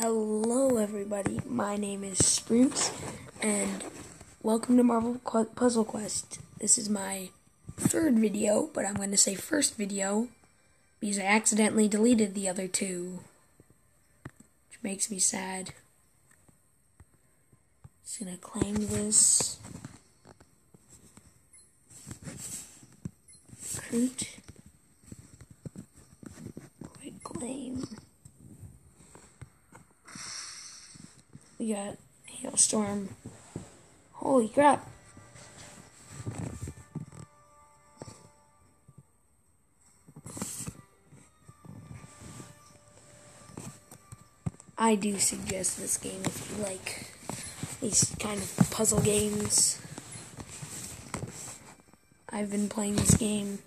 Hello, everybody. My name is Spruce, and welcome to Marvel Qu- Puzzle Quest. This is my third video, but I'm going to say first video because I accidentally deleted the other two, which makes me sad. Just gonna claim this. Recruit. Quit claim. Got hailstorm. Holy crap. I do suggest this game if you like these kind of puzzle games. I've been playing this game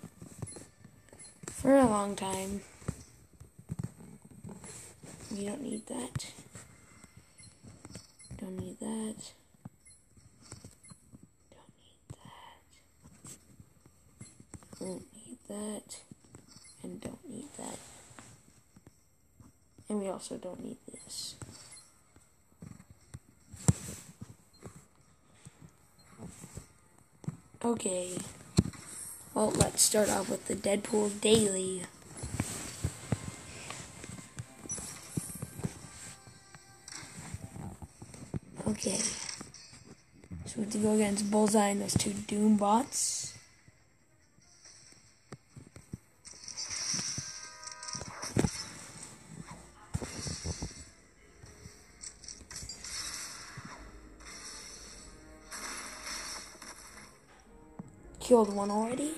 for a long time. You don't need that. Don't need that. Don't need that. Don't need that. And don't need that. And we also don't need this. Okay. Well, let's start off with the Deadpool Daily. Okay. So we have to go against Bullseye and those two Doom bots. Killed one already.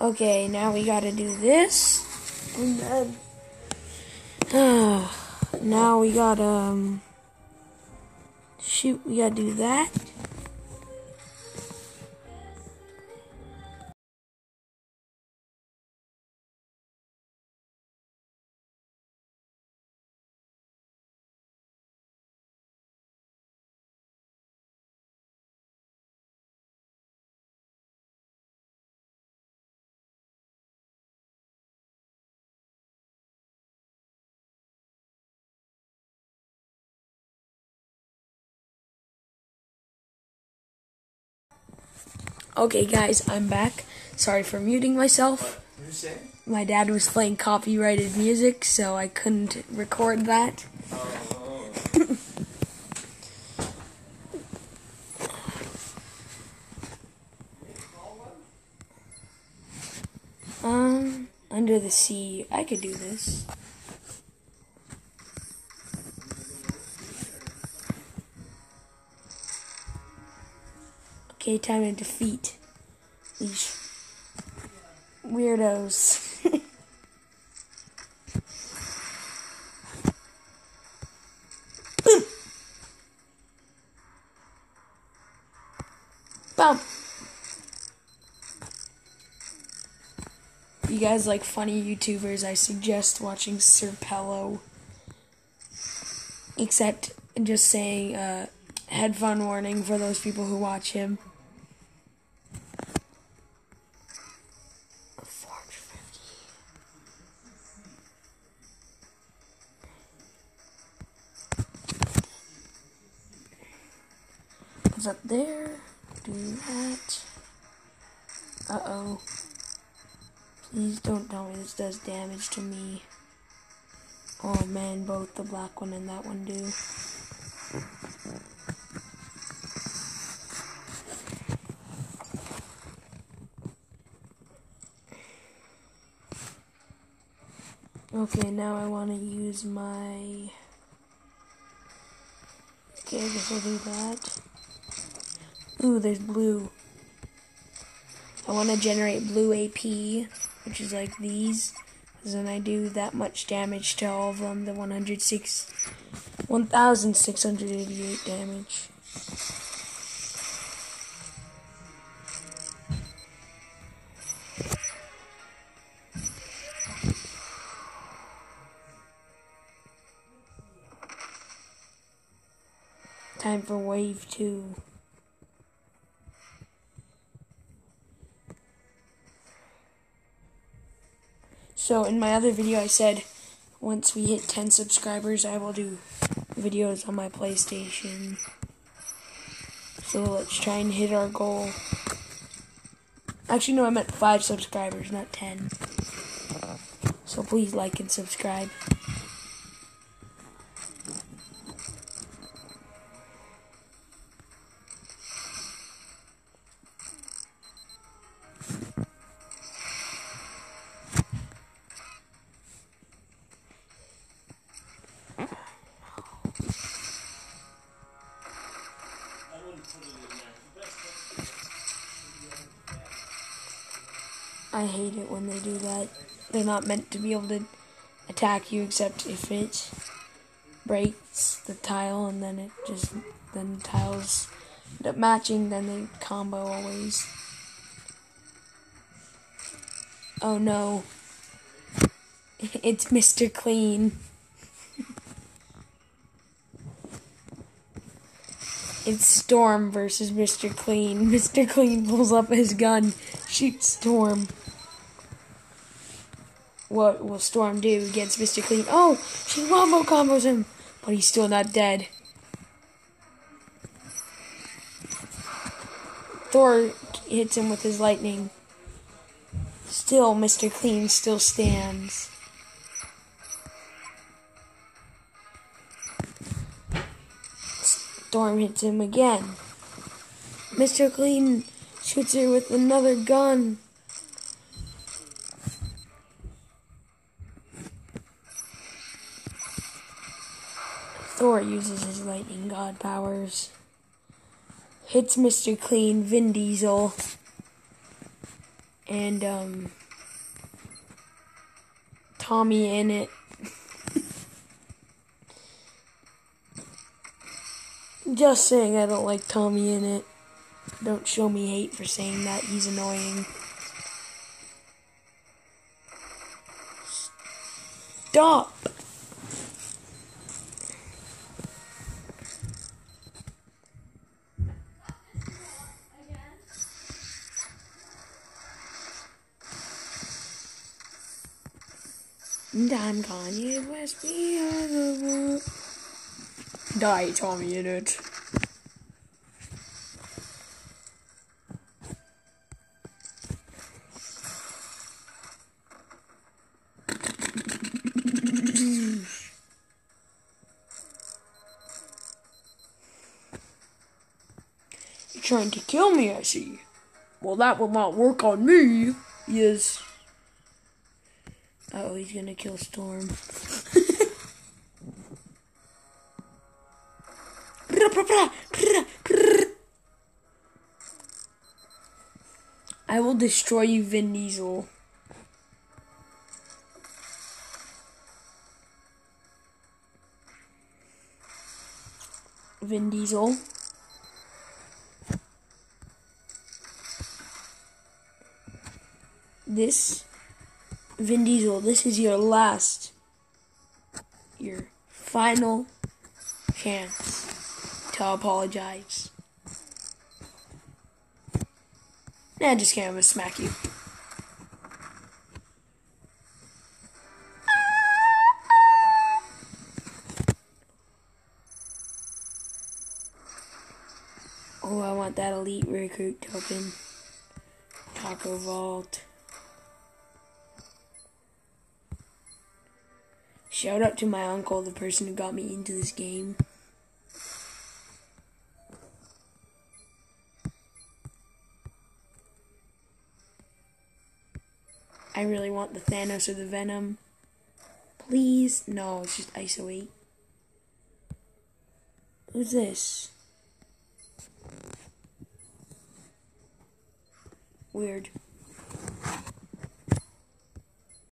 Okay, now we gotta do this. And then now we gotta um, shoot. We gotta do that. Okay, guys, I'm back. Sorry for muting myself. My dad was playing copyrighted music, so I couldn't record that. um, under the sea, I could do this. Okay, time to defeat these weirdos. Bump. You guys like funny YouTubers, I suggest watching SrPelo. Except just saying, uh, headphone warning for those people who watch him. Up there? Do that. Uh oh. Please don't tell me this does damage to me. Oh man, both the black one and that one do. Okay, now I want to use my... Okay, I guess I'll do that. Ooh, there's blue. I want to generate blue AP, which is like these. Because then I do that much damage to all of them, the 106... 1,688 damage. Time for wave two. So in my other video, I said once we hit 10 subscribers, I will do videos on my PlayStation. So let's try and hit our goal. Actually, no, I meant 5 subscribers, not 10. So please like and subscribe. I hate it when they do that. They're not meant to be able to attack you except if it breaks the tile and then it just then the tiles end up matching then they combo always. Oh no. It's Mr. Clean. It's Storm versus Mr. Clean. Mr. Clean pulls up his gun, shoots Storm. What will Storm do against Mr. Clean? Oh, she wombo combos him, but he's still not dead. Thor hits him with his lightning. Still, Mr. Clean still stands. Storm hits him again. Mr. Clean shoots her with another gun. Thor uses his lightning god powers. Hits Mr. Clean, Vin Diesel. And, um, Tommy Just saying I don't like Tommy Innit. Don't show me hate for saying that. He's annoying. Stop! I'm Kanye West, we are the world. Die, Tommy Innit. You're trying to kill me, I see. Well, that will not work on me. Yes. Oh, he's gonna kill Storm. I will destroy you, Vin Diesel. Vin Diesel. This, Vin Diesel, this is your last, your final chance to apologize. Nah, just kidding, I'm gonna smack you. Oh, I want that elite recruit token. Taco Vault. Shout out to my uncle, the person who got me into this game. I really want the Thanos or the Venom. Please? No, it's just ISO 8. Who's this? Weird.